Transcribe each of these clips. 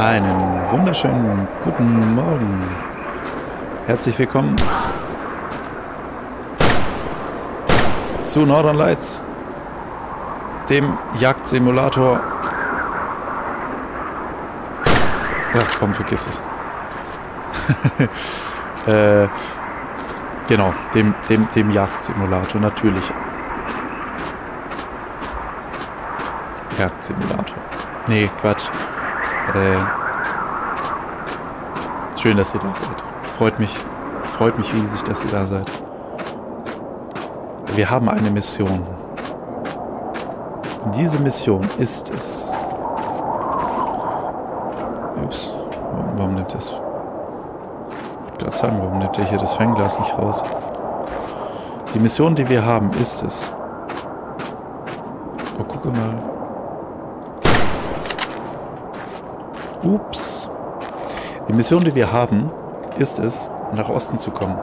Einen wunderschönen guten Morgen. Herzlich willkommen zu Northern Lights, dem Jagdsimulator. Ach komm, vergiss es. äh, genau, dem, dem, dem Jagdsimulator, natürlich. Jagdsimulator. Nee, Quatsch. Äh, schön, dass ihr da seid. Freut mich. Freut mich riesig, dass ihr da seid. Wir haben eine Mission. Diese Mission ist es. Ups. Warum nimmt das... Ich gerade sagen, warum nimmt er hier das Fernglas nicht raus? Die Mission, die wir haben, ist es. Oh, gucke mal. Ups. Die Mission, die wir haben, ist es, nach Osten zu kommen.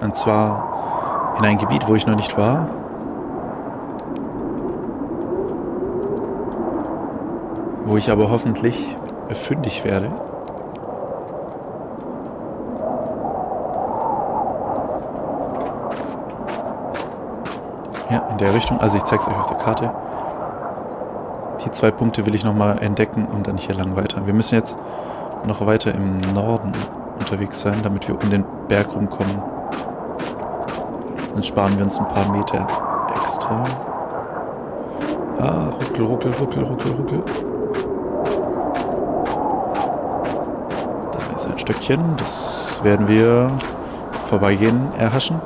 Und zwar in ein Gebiet, wo ich noch nicht war. Wo ich aber hoffentlich fündig werde. Ja, in der Richtung. Also ich zeige es euch auf der Karte. Zwei Punkte will ich nochmal entdecken und dann hier lang weiter. Wir müssen jetzt noch weiter im Norden unterwegs sein, damit wir um den Berg rumkommen. Dann sparen wir uns ein paar Meter extra. Ah, ruckel, ruckel, ruckel, ruckel, ruckel. Da ist ein Stöckchen. Das werden wir vorbeigehen erhaschen.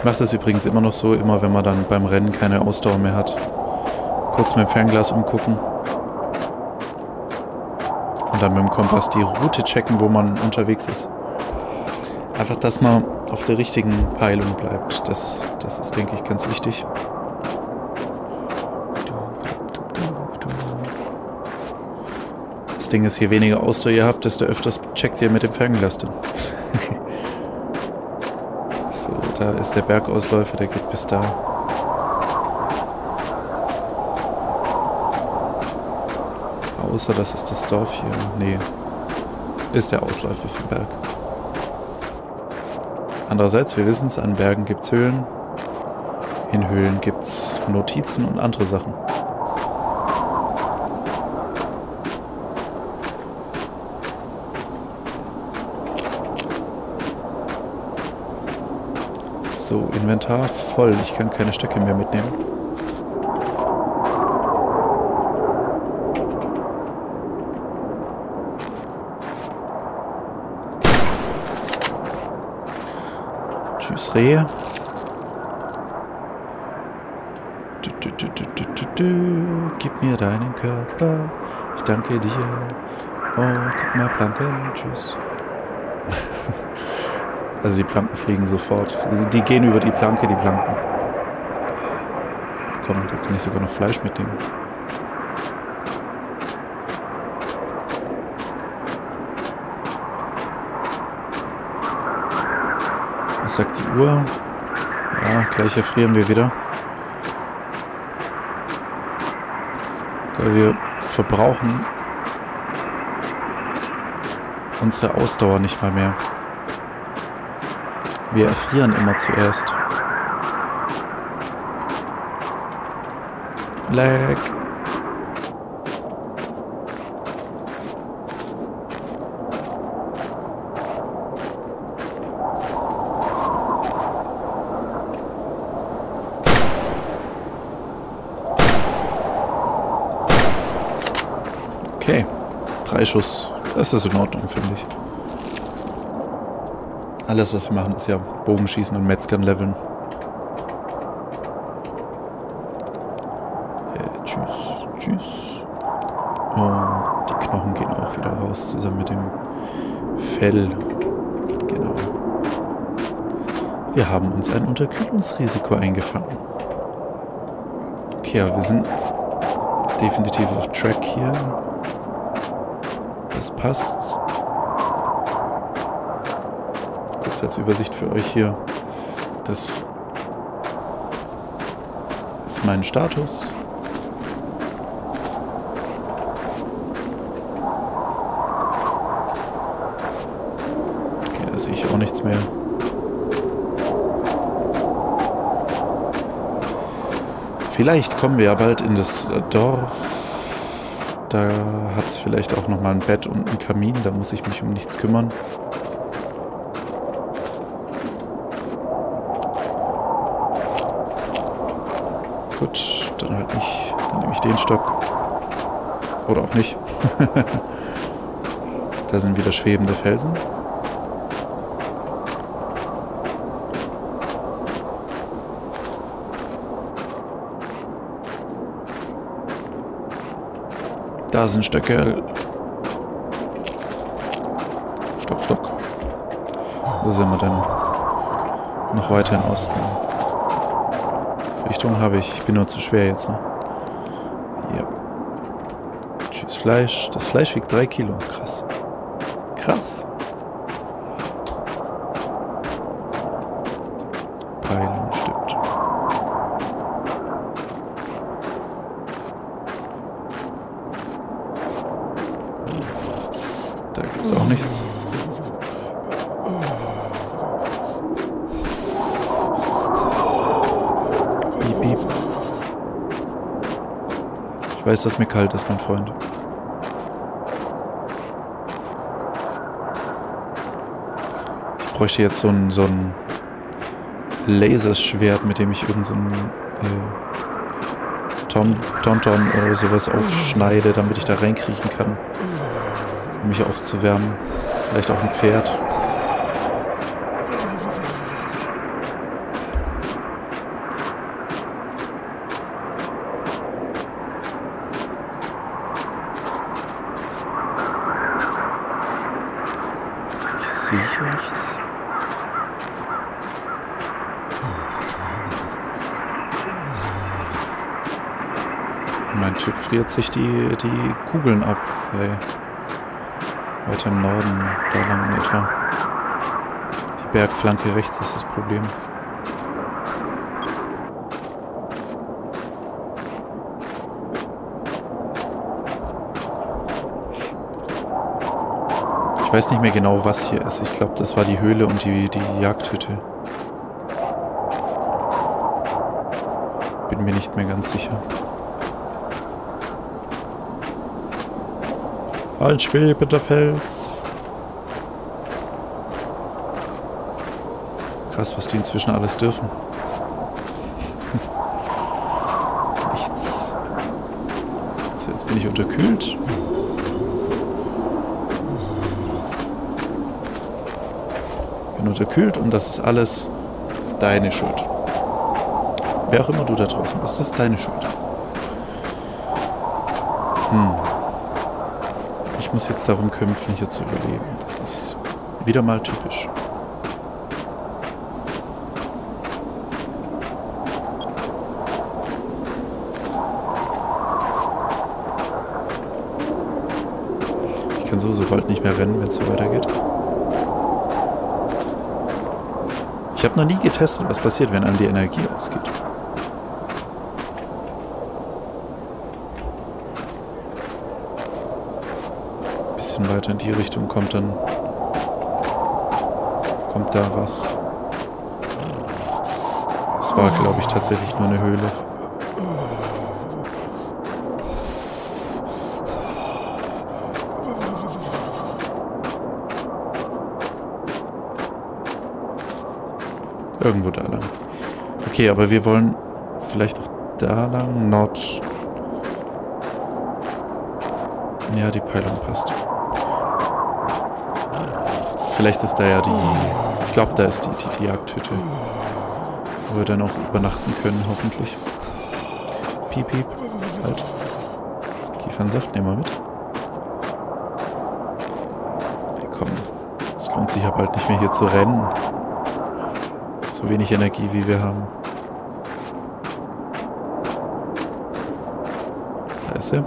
Ich mache das übrigens immer noch so, immer wenn man dann beim Rennen keine Ausdauer mehr hat. Kurz mit dem Fernglas umgucken. Und dann mit dem Kompass die Route checken, wo man unterwegs ist. Einfach, dass man auf der richtigen Peilung bleibt. Das, das ist, denke ich, ganz wichtig. Das Ding ist, je weniger Ausdauer ihr habt, desto öfters checkt ihr mit dem Fernglas dann. so, da ist der Bergausläufer, der geht bis da. Außer das ist das Dorf hier. Nee, ist der Ausläufer vom Berg. Andererseits, wir wissen es, an Bergen gibt es Höhlen. In Höhlen gibt es Notizen und andere Sachen. So, Inventar voll. Ich kann keine Stöcke mehr mitnehmen. Tschüss, Rehe. Du, du, du. Gib mir deinen Körper. Ich danke dir. Oh, guck mal, Planken. Tschüss. Also die Planken fliegen sofort. Also die gehen über die Planke, die Planken. Komm, da kann ich sogar noch Fleisch mitnehmen. Was sagt die Uhr? Ja, gleich erfrieren wir wieder. Weil wir verbrauchen unsere Ausdauer nicht mal mehr. Wir erfrieren immer zuerst. Lag. Okay. Drei Schuss. Das ist in Ordnung, finde ich. Alles, was wir machen, ist ja Bogenschießen und Metzgern leveln. Äh, tschüss, tschüss. Und die Knochen gehen auch wieder raus, zusammen mit dem Fell. Genau. Wir haben uns ein Unterkühlungsrisiko eingefangen. Okay, ja, wir sind definitiv auf Track hier. Das passt kurz als Übersicht für euch hier. Das ist mein Status. Okay, da sehe ich auch nichts mehr. Vielleicht kommen wir ja bald in das Dorf. Da hat es vielleicht auch nochmal ein Bett und einen Kamin. Da muss ich mich um nichts kümmern. Gut, dann halt nicht. Dann nehme ich den Stock. Oder auch nicht. da sind wieder schwebende Felsen. Da sind Stöcke. Stock, Stock. Wo sind wir denn? Noch weiter im Osten. Richtung habe ich. Ich bin nur zu schwer jetzt. Ne? Ja. Tschüss Fleisch. Das Fleisch wiegt 3 Kilo. Krass. Krass. Peilung stimmt. Da gibt's auch nichts. Weiß, dass mir kalt ist, mein Freund. Ich bräuchte jetzt so ein, so ein Laserschwert, mit dem ich irgend so äh, Ton, Tonton oder sowas aufschneide, damit ich da reinkriechen kann, um mich aufzuwärmen. Vielleicht auch ein Pferd. Ich sehe hier nichts. Mein Typ friert sich die, die Kugeln ab. Hey. Weiter im Norden, da lang in etwa. Die Bergflanke rechts ist das Problem. Ich weiß nicht mehr genau, was hier ist. Ich glaube, das war die Höhle und die, die Jagdhütte. Bin mir nicht mehr ganz sicher. Ein schwebender Fels. Krass, was die inzwischen alles dürfen. Nichts. So, jetzt bin ich unterkühlt. Bin unterkühlt und das ist alles deine Schuld. Wer auch immer du da draußen bist, das ist deine Schuld. Hm. Ich muss jetzt darum kämpfen, hier zu überleben. Das ist wieder mal typisch. Ich kann so, so bald nicht mehr rennen, wenn es so weitergeht. Ich habe noch nie getestet, was passiert, wenn einem die Energie ausgeht. Bisschen weiter in die Richtung kommt dann kommt da was. Es war, glaube ich, tatsächlich nur eine Höhle. Irgendwo da lang. Okay, aber wir wollen vielleicht auch da lang. Nord. Ja, die Peilung passt. Vielleicht ist da ja die. Ich glaube, da ist die, die, die Jagdhütte. Wo wir dann auch übernachten können, hoffentlich. Piep, piep. Halt. Kiefernsaft nehmen wir mit. Hey, komm. Es lohnt sich ja bald nicht mehr hier zu rennen. So wenig Energie, wie wir haben. Da ist er.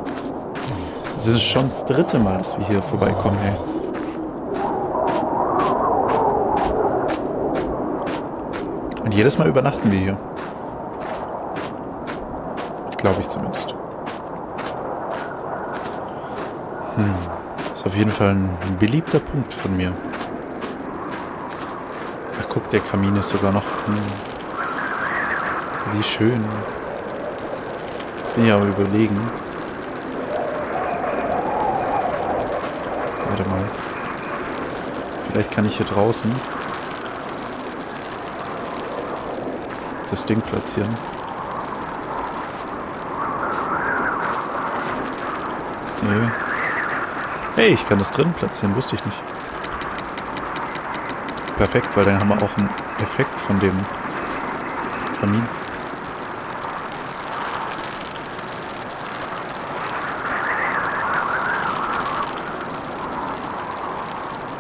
Es ist schon das dritte Mal, dass wir hier vorbeikommen, hey. Und jedes Mal übernachten wir hier. Glaube ich zumindest. Hm. Ist auf jeden Fall ein beliebter Punkt von mir. Guck, der Kamin ist sogar noch an. Wie schön. Jetzt bin ich aber überlegen. Warte mal. Vielleicht kann ich hier draußen das Ding platzieren. Nee. Hey, ich kann das drin platzieren, wusste ich nicht. Perfekt, weil dann haben wir auch einen Effekt von dem Kamin.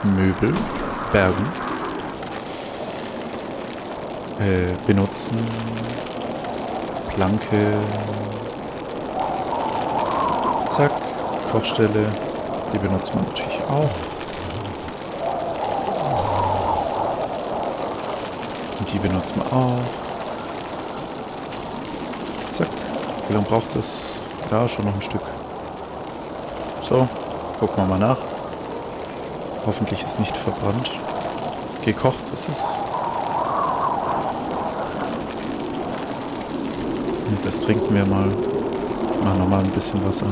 Möbel bergen. Äh, benutzen. Planke. Zack. Kochstelle. Die benutzt man natürlich auch. Und die benutzen wir auch. Zack. Wie lange braucht das? Ja, schon noch ein Stück. So, gucken wir mal nach. Hoffentlich ist nicht verbrannt. Gekocht ist es. Und das trinken wir mal. Machen nochmal ein bisschen Wasser.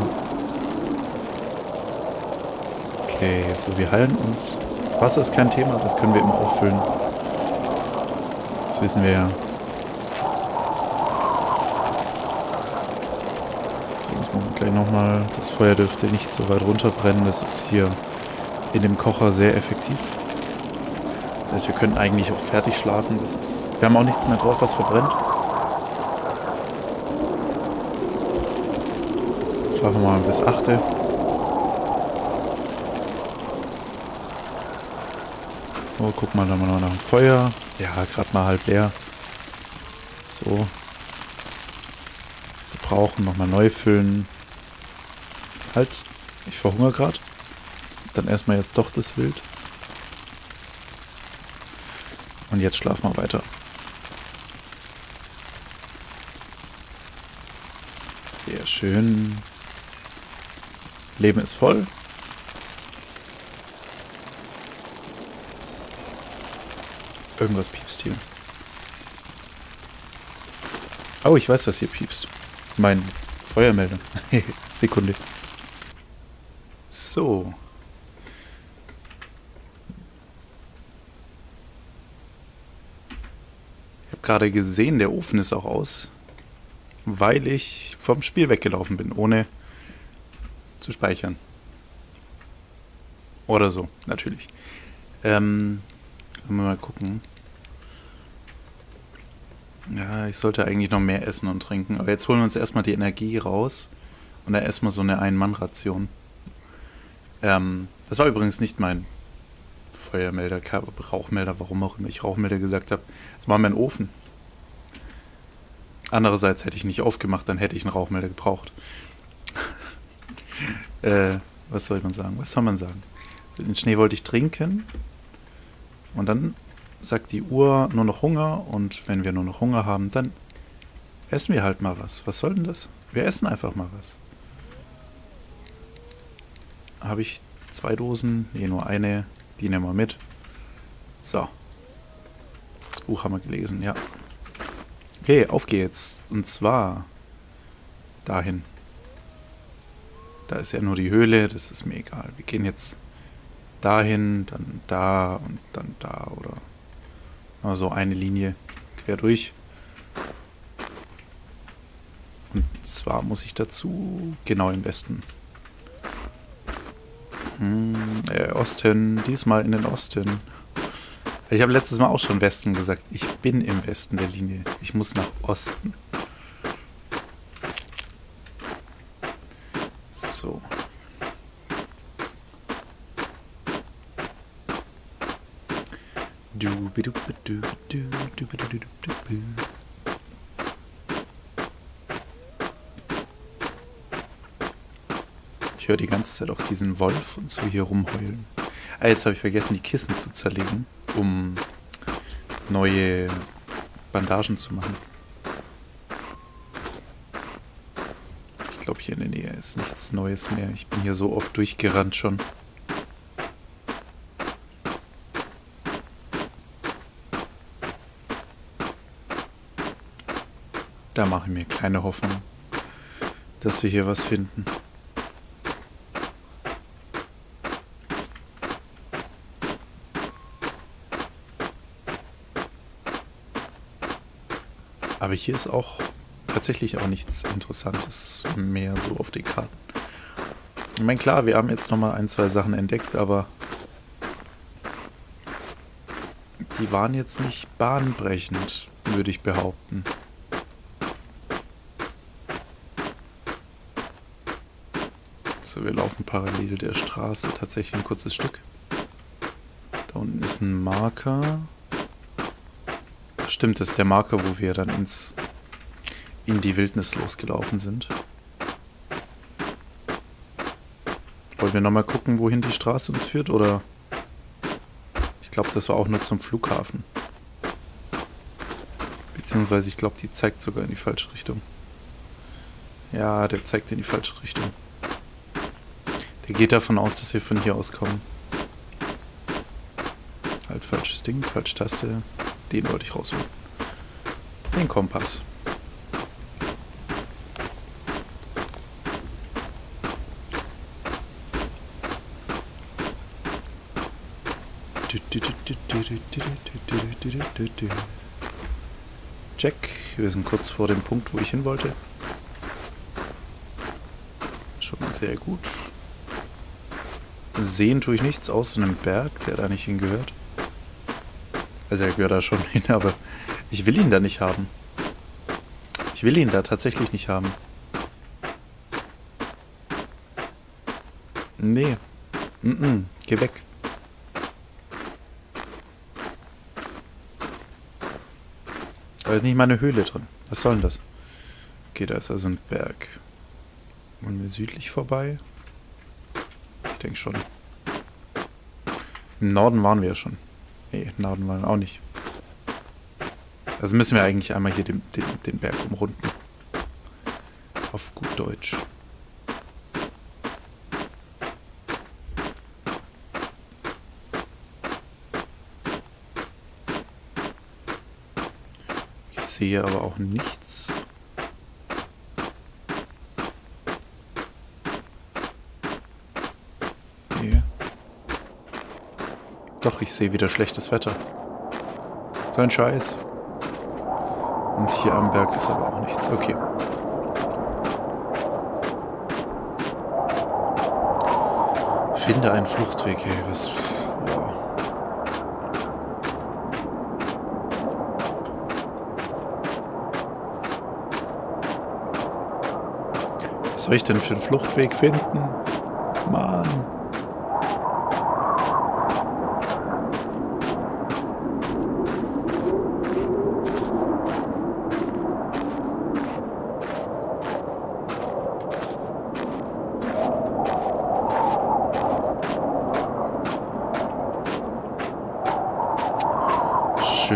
Okay, so wir heilen uns. Wasser ist kein Thema, das können wir immer auffüllen. Das wissen wir ja. So, das machen wir gleich nochmal. Das Feuer dürfte nicht so weit runterbrennen. Das ist hier in dem Kocher sehr effektiv. Das heißt, wir können eigentlich auch fertig schlafen. Das ist, wir haben auch nichts mehr drauf, was verbrennt. Schlafen wir mal bis 8. Oh, guck mal, da haben wir noch nach dem Feuer. Ja, gerade mal halb leer. So. Verbrauchen, nochmal neu füllen. Halt, ich verhungere gerade. Dann erstmal jetzt doch das Wild. Und jetzt schlafen wir weiter. Sehr schön. Leben ist voll. Irgendwas piepst hier. Oh, ich weiß, was hier piepst. Mein Feuermelder. Sekunde. So. gerade gesehen, der Ofen ist auch aus, weil ich vom Spiel weggelaufen bin, ohne zu speichern. Oder so, natürlich. Ähm, mal gucken. Ja, ich sollte eigentlich noch mehr essen und trinken. Aber jetzt holen wir uns erstmal die Energie raus. Und dann erstmal so eine Ein-Mann-Ration. Ähm, das war übrigens nicht mein Feuermelder, Rauchmelder, warum auch immer ich Rauchmelder gesagt habe. Das war mein Ofen. Andererseits hätte ich nicht aufgemacht, dann hätte ich einen Rauchmelder gebraucht. äh, was soll man sagen? Was soll man sagen? Den Schnee wollte ich trinken. Und dann sagt die Uhr nur noch Hunger. Und wenn wir nur noch Hunger haben, dann essen wir halt mal was. Was soll denn das? Wir essen einfach mal was. Habe ich zwei Dosen? Ne, nur eine. Die nehmen wir mit. So. Das Buch haben wir gelesen, ja. Okay, auf geht's. Und zwar dahin. Da ist ja nur die Höhle, das ist mir egal. Wir gehen jetzt dahin, dann da und dann da oder so also eine Linie quer durch. Und zwar muss ich dazu genau im Westen. Hm, äh, Osten, diesmal in den Osten. Ich habe letztes Mal auch schon Westen gesagt. Ich bin im Westen der Linie. Ich muss nach Osten. So. Ich höre die ganze Zeit auch diesen Wolf und so hier rumheulen. Ah, jetzt habe ich vergessen, die Kissen zu zerlegen, um neue Bandagen zu machen. Ich glaube, hier in der Nähe ist nichts Neues mehr. Ich bin hier so oft durchgerannt schon. Da mache ich mir kleine Hoffnung, dass wir hier was finden. Aber hier ist auch tatsächlich auch nichts Interessantes mehr so auf den Karten. Ich meine, klar, wir haben jetzt nochmal ein, zwei Sachen entdeckt, aber die waren jetzt nicht bahnbrechend, würde ich behaupten. So, wir laufen parallel der Straße tatsächlich ein kurzes Stück. Da unten ist ein Marker. Stimmt, das ist der Marker, wo wir dann ins in die Wildnis losgelaufen sind. Wollen wir nochmal gucken, wohin die Straße uns führt, oder? Ich glaube, das war auch nur zum Flughafen. Beziehungsweise, ich glaube, die zeigt sogar in die falsche Richtung. Ja, der zeigt in die falsche Richtung. Der geht davon aus, dass wir von hier aus kommen. Halt falsches Ding, falsche Taste. Den wollte ich rausholen. Den Kompass. Check. Wir sind kurz vor dem Punkt, wo ich hin wollte. Schon mal sehr gut. Sehen tue ich nichts außer einem Berg, der da nicht hingehört. Also er gehört da schon hin, aber ich will ihn da nicht haben. Ich will ihn da tatsächlich nicht haben. Nee. Mm -mm. Geh weg. Da ist nicht mal eine Höhle drin. Was soll denn das? Okay, da ist also ein Berg. Wollen wir südlich vorbei? Denke schon. Im Norden waren wir ja schon. Nee, Norden waren auch nicht. Also müssen wir eigentlich einmal hier den, den, den Berg umrunden. Auf gut Deutsch. Ich sehe aber auch nichts. Doch, ich sehe wieder schlechtes Wetter. Kein Scheiß. Und hier am Berg ist aber auch nichts. Okay. Finde einen Fluchtweg, hey, was... Was soll ich denn für einen Fluchtweg finden? Mann.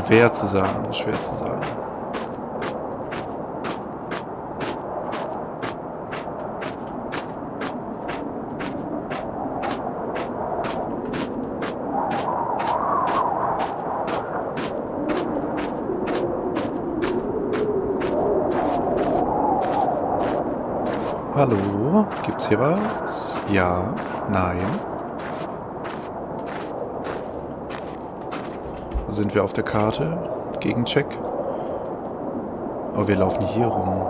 Schwer zu sagen, schwer zu sagen. Hallo, gibt's hier was? Ja, nein. Sind wir auf der Karte. Gegencheck. Aber wir laufen hier rum.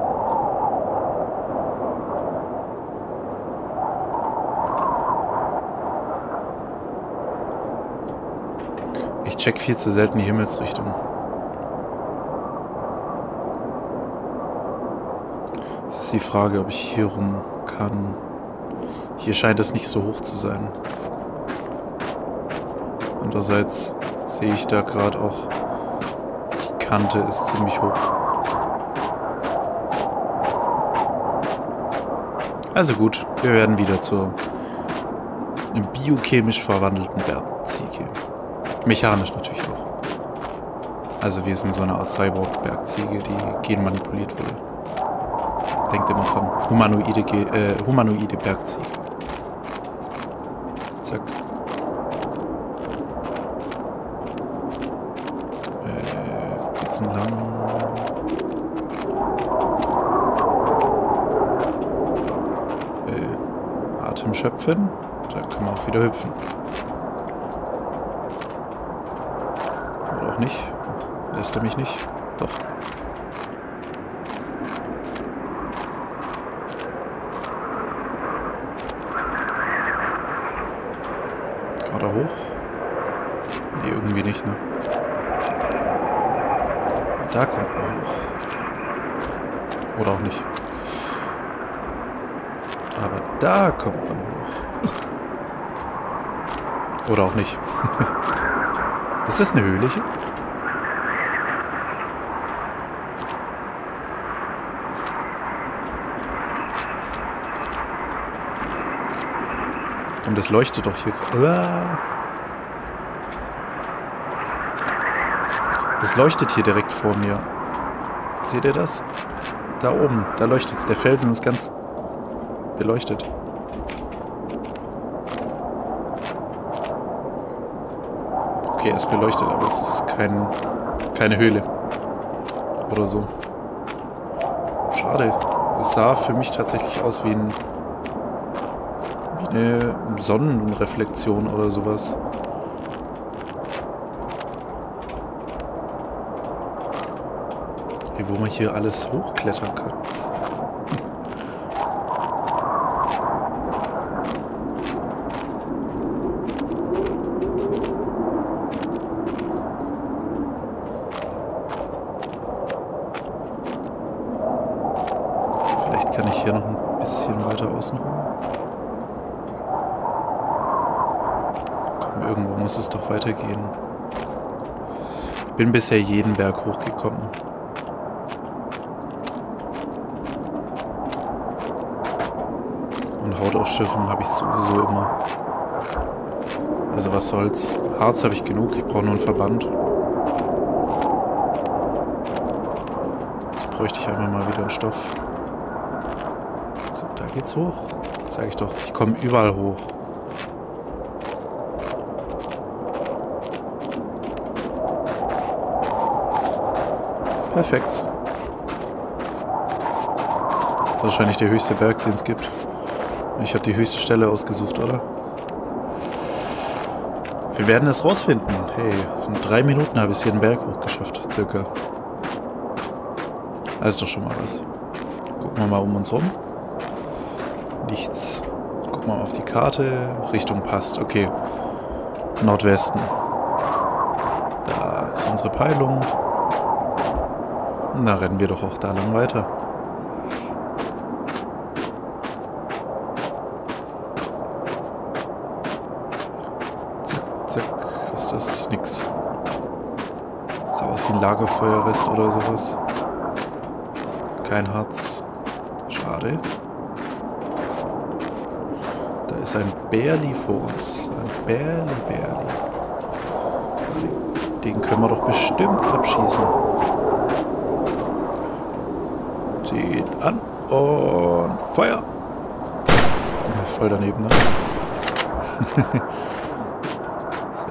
Ich check viel zu selten die Himmelsrichtung. Es ist die Frage, ob ich hier rum kann. Hier scheint es nicht so hoch zu sein. Andererseits sehe ich da gerade auch. Die Kante ist ziemlich hoch. Also gut, wir werden wieder zur biochemisch verwandelten Bergziege. Mechanisch natürlich auch. Also wir sind so eine Art Cyborg-Bergziege, die genmanipuliert wurde. Denkt immer dran. Humanoide, äh, humanoide Bergziege. Zack. Kerzen lang. Äh, Atem schöpfen. Dann können wir auch wieder hüpfen. Oder auch nicht. Lässt er mich nicht? Doch. Da kommt man hoch. Oder auch nicht. Ist das eine Höhle hier? Und das leuchtet doch hier. Ah. Das leuchtet hier direkt vor mir. Seht ihr das? Da oben, da leuchtet es. Der Felsen ist ganz beleuchtet. Okay, er ist beleuchtet, aber es ist kein, keine Höhle. Oder so. Schade. Es sah für mich tatsächlich aus wie, ein, wie eine Sonnenreflexion oder sowas. Wo man hier alles hochklettern kann. Vielleicht kann ich hier noch ein bisschen weiter außen rum. Irgendwo muss es doch weitergehen. Bin bisher jeden Berg hochgekommen. Und Haut auf Schiffen habe ich sowieso immer. Also was soll's. Harz habe ich genug, ich brauche nur einen Verband. Jetzt bräuchte ich einfach mal wieder einen Stoff. So, da geht's hoch. Sag ich doch, ich komme überall hoch. Perfekt. Wahrscheinlich der höchste Berg, den es gibt. Ich habe die höchste Stelle ausgesucht, oder? Wir werden es rausfinden. Hey, in drei Minuten habe ich hier den Berg hochgeschafft, circa. Das ist doch schon mal was. Gucken wir mal um uns rum. Nichts. Gucken wir mal auf die Karte. Richtung passt. Okay. Nordwesten. Da ist unsere Peilung. Na, rennen wir doch auch da lang weiter. Zack, zack. Ist das nix. Sah aus wie ein Lagerfeuerrest oder sowas. Kein Harz. Schade. Da ist ein Bärli vor uns. Ein Bärli, Bärli. Den können wir doch bestimmt abschießen. Zieht an und Feuer. Ja, voll daneben, ne? so.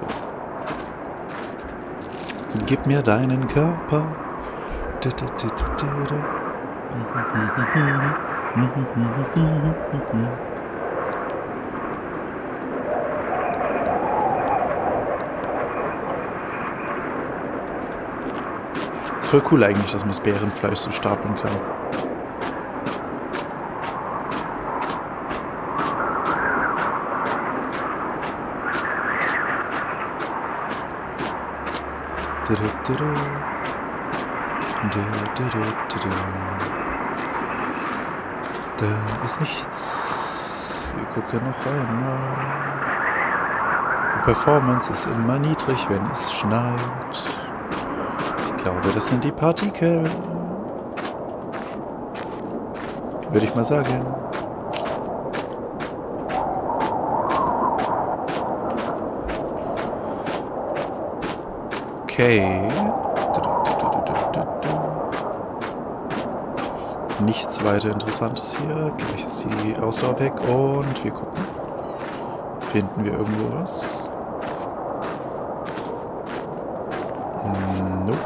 Gib mir deinen Körper. Ist voll cool eigentlich, dass man das Bärenfleisch so stapeln kann. Da ist nichts. Wir gucken noch einmal. Die Performance ist immer niedrig, wenn es schneit. Ich glaube, das sind die Partikel. Würde ich mal sagen. Okay. Nichts weiter Interessantes hier. Gleich ist die Ausdauer weg und wir gucken. Finden wir irgendwo was? Nope.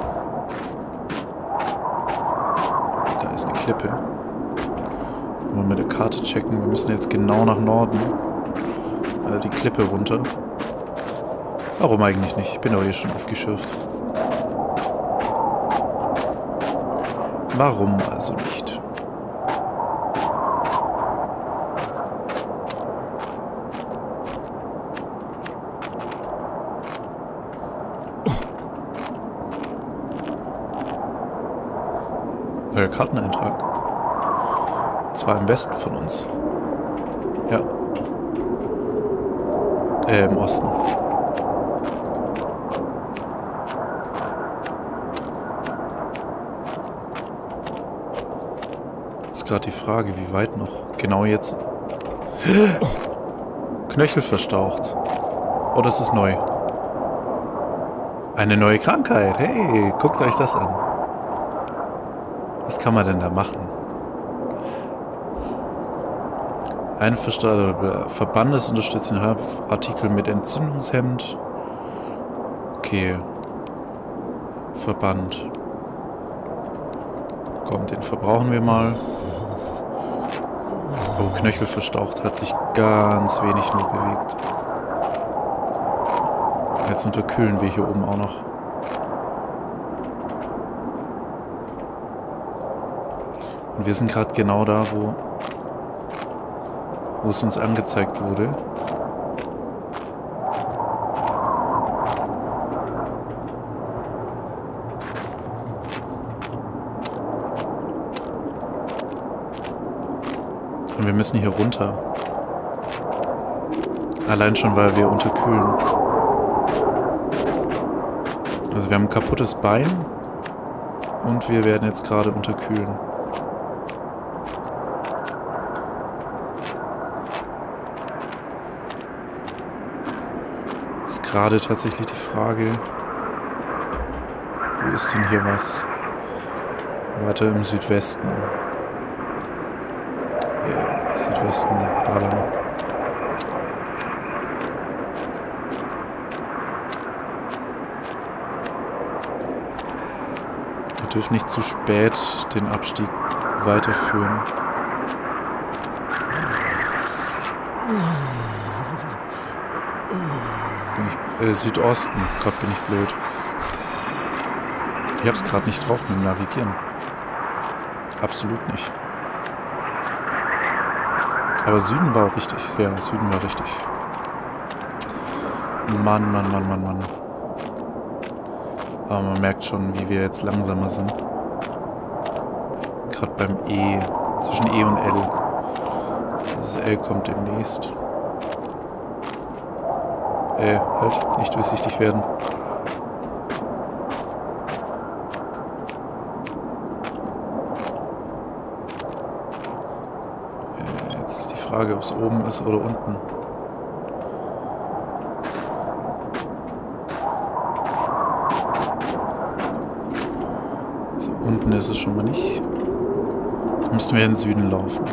Da ist eine Klippe. mal mit der Karte checken. Wir müssen jetzt genau nach Norden. Äh, die Klippe runter. Warum eigentlich nicht? Ich bin doch hier schon aufgeschürft. Warum also nicht? Neuer Karteneintrag. Und zwar im Westen von uns. Ja. Äh, im Osten. Gerade die Frage, wie weit noch? Genau jetzt. Knöchel verstaucht. Oh, das ist neu. Eine neue Krankheit. Hey, guckt euch das an. Was kann man denn da machen? Ein Verbandes unterstützt den Artikel mit Entzündungshemd. Okay. Verband. Komm, den verbrauchen wir mal. Oh, Knöchel verstaucht, hat sich ganz wenig nur bewegt. Jetzt unterkühlen wir hier oben auch noch. Und wir sind gerade genau da, wo, wo es uns angezeigt wurde. Müssen hier runter. Allein schon, weil wir unterkühlen. Also wir haben ein kaputtes Bein und wir werden jetzt gerade unterkühlen. gerade tatsächlich die Frage, wo ist denn hier was? Weiter im Südwesten. Südwesten, da lang. Wir dürfen nicht zu spät den Abstieg weiterführen. Äh, Südosten. Gott, bin ich blöd. Ich hab's gerade nicht drauf mit dem Navigieren. Absolut nicht. Aber Süden war auch richtig. Ja, Süden war richtig. Mann, Mann, Mann, Mann, Mann. Aber man merkt schon, wie wir jetzt langsamer sind. Gerade beim E. Zwischen E und L. Das L kommt demnächst. Äh, halt, nicht durchsichtig werden. Äh, jetzt ist die Frage, ob es oben ist oder unten. Also unten ist es schon mal nicht. Jetzt müssten wir in den Süden laufen.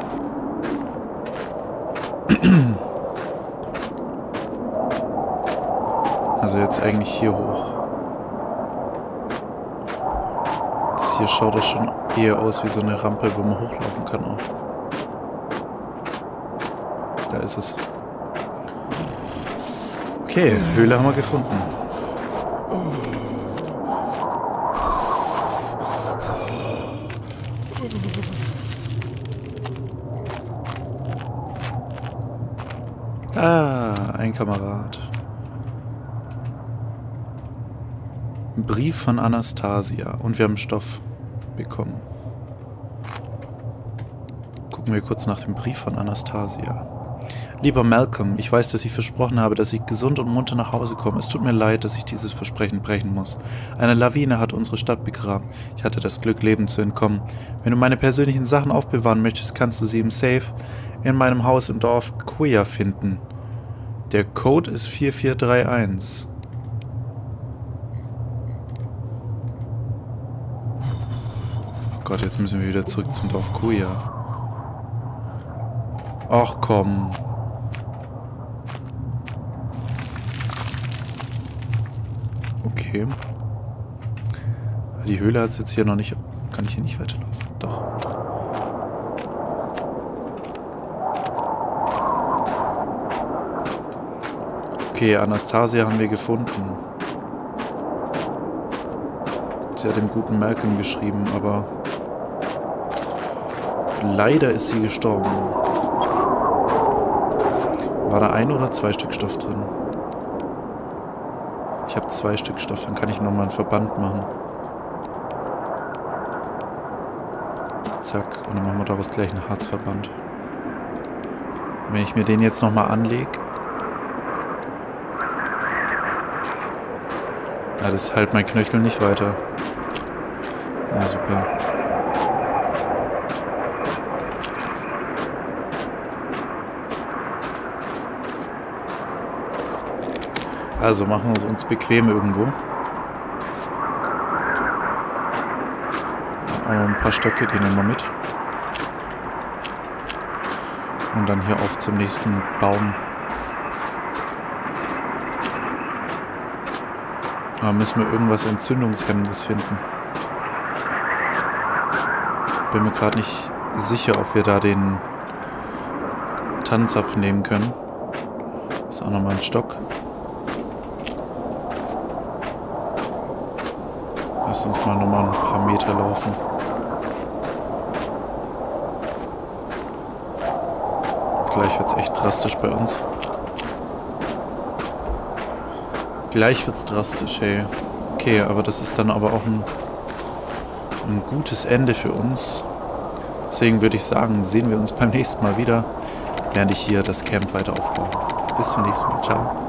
Also jetzt eigentlich hier hoch. Das hier schaut doch schon eher aus wie so eine Rampe, wo man hochlaufen kann auch. Da ist es. Okay, Höhle haben wir gefunden. Ah, ein Kamerad. Brief von Anastasia. Und wir haben Stoff bekommen. Gucken wir kurz nach dem Brief von Anastasia. Lieber Malcolm, ich weiß, dass ich versprochen habe, dass ich gesund und munter nach Hause komme. Es tut mir leid, dass ich dieses Versprechen brechen muss. Eine Lawine hat unsere Stadt begraben. Ich hatte das Glück, lebend zu entkommen. Wenn du meine persönlichen Sachen aufbewahren möchtest, kannst du sie im Safe in meinem Haus im Dorf Quia finden. Der Code ist 4431. Gott, jetzt müssen wir wieder zurück zum Dorf Kuya. Ach komm. Okay. Die Höhle hat es jetzt hier noch nicht... Kann ich hier nicht weiterlaufen? Doch. Okay, Anastasia haben wir gefunden. Sie hat dem guten Malcolm geschrieben, aber... Leider ist sie gestorben. War da ein oder zwei Stück Stoff drin? Ich habe zwei Stück Stoff, dann kann ich nochmal einen Verband machen. Zack, und dann machen wir daraus gleich einen Harzverband. Wenn ich mir den jetzt nochmal anlege, Ja, das hält mein Knöchel nicht weiter. Ja, super. Also machen wir uns bequem irgendwo. Ein paar Stöcke, die nehmen wir mit. Und dann hier auf zum nächsten Baum. Aber müssen wir irgendwas Entzündungshemmendes finden. Bin mir gerade nicht sicher, ob wir da den Tannenzapfen nehmen können. Ist auch nochmal ein Stock. Lass uns mal nochmal ein paar Meter laufen. Gleich wird es echt drastisch bei uns. Gleich wird's drastisch, hey. Okay, aber das ist dann aber auch ein, ein gutes Ende für uns. Deswegen würde ich sagen, sehen wir uns beim nächsten Mal wieder, während ich hier das Camp weiter aufbaue. Bis zum nächsten Mal. Ciao.